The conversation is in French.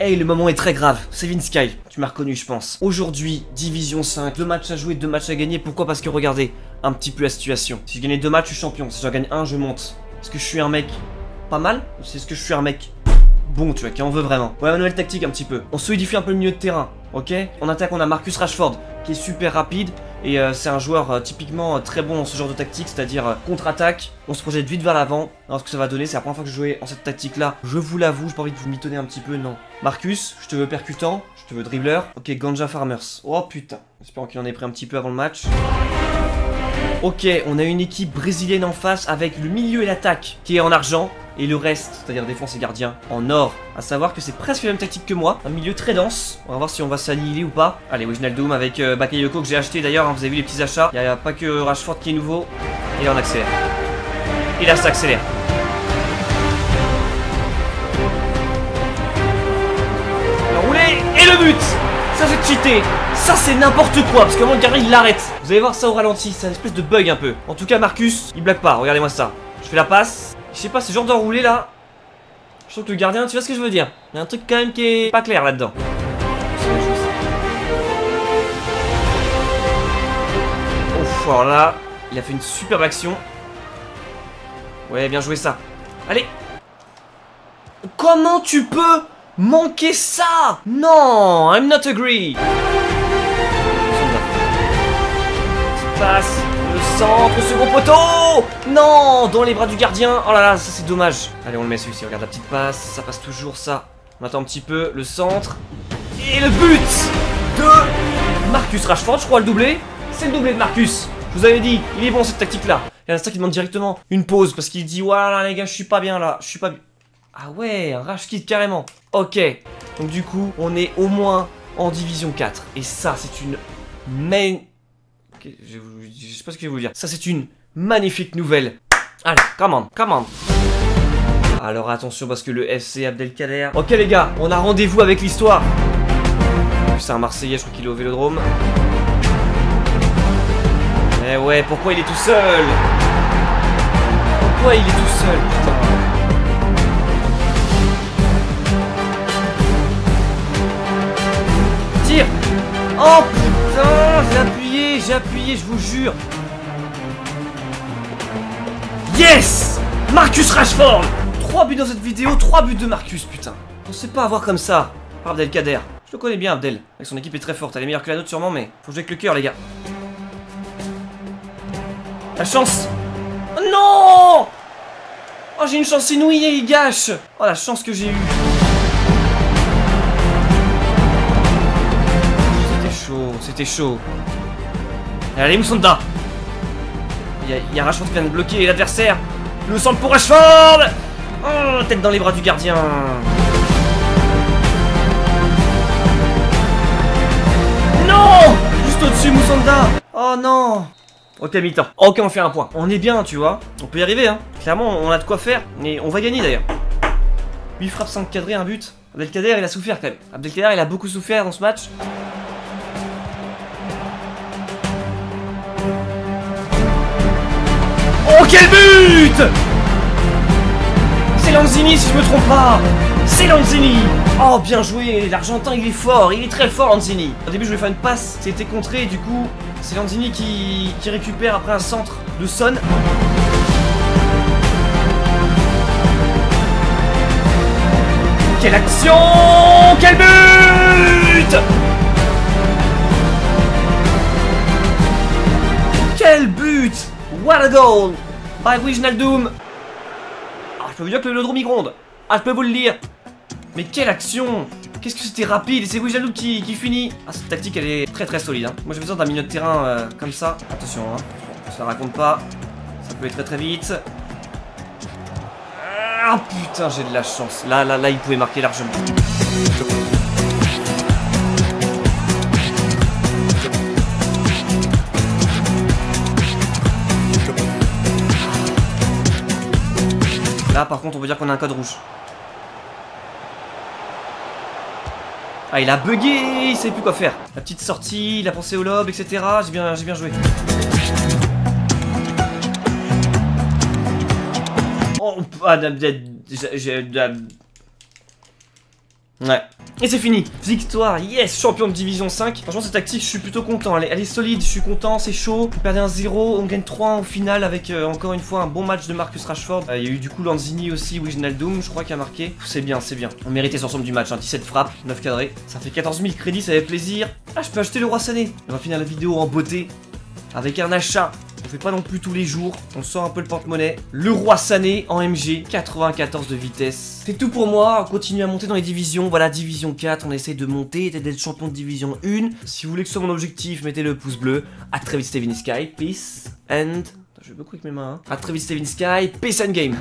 Hey, le moment est très grave. Sevin Sky, tu m'as reconnu, je pense. Aujourd'hui, Division 5, deux matchs à jouer, deux matchs à gagner. Pourquoi? Parce que regardez, un petit peu la situation. Si je gagne deux matchs, je suis champion. Si j'en gagne un, je monte. Est-ce que je suis un mec pas mal? Ou est-ce que je suis un mec bon, tu vois, qui en veut vraiment? Ouais, nouvelle tactique un petit peu. On solidifie un peu le milieu de terrain, ok? En attaque, on a Marcus Rashford, qui est super rapide. Et euh, c'est un joueur euh, typiquement euh, très bon dans ce genre de tactique, c'est-à-dire contre-attaque. On se projette vite vers l'avant. Alors ce que ça va donner, c'est la première fois que je jouais en cette tactique-là. Je vous l'avoue, j'ai pas envie de vous mitonner un petit peu, non. Marcus, je te veux percutant, je te veux dribbleur. Ok, Ganja Farmers. Oh putain, j'espère qu'il en ait pris un petit peu avant le match. Ok, on a une équipe brésilienne en face avec le milieu et l'attaque qui est en argent et le reste, c'est-à-dire défense et gardien, en or. À savoir que c'est presque la même tactique que moi, un milieu très dense. On va voir si on va s'annihiler ou pas. Allez, Wijnaldum avec euh, Bakayoko que j'ai acheté d'ailleurs, hein, vous avez vu les petits achats. Il n'y a, pas que Rashford qui est nouveau. Et là on accélère. Et là ça accélère. Roulé et le but Ça c'est cheaté Ça c'est n'importe quoi parce que mon gardien il l'arrête Vous allez voir ça au ralenti, c'est une espèce de bug un peu. En tout cas Marcus, il blague pas, regardez-moi ça. Je fais la passe, je sais pas, ce genre d'enroulé là. Je trouve que le gardien, tu vois ce que je veux dire Il y a un truc quand même qui est pas clair là-dedans. Ouf, alors là, il a fait une superbe action. Ouais, bien joué ça. Allez Comment tu peux manquer ça? Non I'm not agree Passe centre, second poteau Non Dans les bras du gardien Oh là là, ça c'est dommage. Allez, on le met celui-ci. Regarde la petite passe. Ça passe toujours, ça. On attend un petit peu. Le centre. Et le but de Marcus Rashford, je crois, le doublé. C'est le doublé de Marcus. Je vous avais dit, il est bon cette tactique-là. Il y a qui demande directement une pause parce qu'il dit Voilà, les gars, je suis pas bien là. Je suis pas bien. Ah ouais, un kit carrément. Ok. Donc du coup, on est au moins en division 4. Et ça, c'est une main Je, sais pas ce que je vais vous dire. Ça, c'est une magnifique nouvelle. Allez, come on, come on. Alors attention parce que le FC Abdelkader. Ok les gars, on a rendez-vous avec l'histoire. C'est un Marseillais, je crois qu'il est au Vélodrome. Eh ouais, pourquoi il est tout seul? Pourquoi il est tout seul, putain? Oh j'ai appuyé, je vous jure. Yes Marcus Rashford 3 buts dans cette vidéo, 3 buts de Marcus, putain. On sait pas avoir comme ça. Par Abdelkader. Je le connais bien, Abdel. Avec son équipe est très forte. Elle est meilleure que la nôtre, sûrement, mais faut jouer avec le cœur, les gars. La chance oh Non Oh, j'ai une chance inouïe et il gâche Oh, la chance que j'ai eue. C'était chaud, c'était chaud. Allez, Moussonda Il y, a, Rashford qui vient de bloquer l'adversaire. Le centre pour Rashford Oh, tête dans les bras du gardien. Non Juste au-dessus, Moussonda Oh non Ok, mi-temps. Ok, on fait un point. On est bien, tu vois. On peut y arriver, hein. Clairement, on a de quoi faire. Et on va gagner, d'ailleurs. 8 frappes, 5 cadrés, un but. Abdelkader, il a souffert, quand même. Abdelkader, il a beaucoup souffert dans ce match. Quel but? C'est Lanzini, si je me trompe pas. C'est Lanzini. Oh, bien joué L'Argentin, il est fort, il est très fort, Lanzini. Au début, je voulais faire une passe, c'était contré, du coup, c'est Lanzini qui, qui récupère après un centre de Son. Quelle action! Quel but! Quel but! What a goal By Wijnaldum Ah, je peux vous dire que le Lodrome il gronde Ah, je peux vous le dire Mais quelle action Qu'est-ce que c'était rapide Et c'est Wijnaldum qui, qui finit Ah, cette tactique, elle est très très solide. Hein. Moi, j'ai besoin d'un milieu de terrain euh, comme ça. Attention, hein. Ça raconte pas. Ça peut aller très très vite. Ah, putain, j'ai de la chance. Là, là, là, il pouvait marquer largement. Là, par contre, on peut dire qu'on a un code rouge. Ah, il a bugué, il savait plus quoi faire. La petite sortie, il a pensé au lob, etc. J'ai bien, j'ai bien joué. Oh, ah, Ouais. Et c'est fini Victoire, yes Champion de Division 5 Franchement cette tactique je suis plutôt content, elle est, solide, je suis content, c'est chaud. On perdait un 0, on gagne 3 au final avec euh, encore une fois un bon match de Marcus Rashford. Euh, Il y a eu du coup Lanzini aussi, Wijnaldum je crois qui a marqué. C'est bien, c'est bien. On méritait l'ensemble du match, hein. 17 frappes, 9 cadrés. Ça fait 14 000 crédits, ça fait plaisir. Ah je peux acheter le roi Sané. On va finir la vidéo en beauté avec un achat. On fait pas non plus tous les jours, on sort un peu le porte-monnaie. Le roi Sané en MG, 94 de vitesse. C'est tout pour moi, on continue à monter dans les divisions. Voilà, division 4, on essaie de monter, d'être champion de division 1. Si vous voulez que ce soit mon objectif, mettez le pouce bleu. A très vite Steven Sky, peace and... Je vais beaucoup avec mes mains. hein. Très vite Steven Sky, peace and game.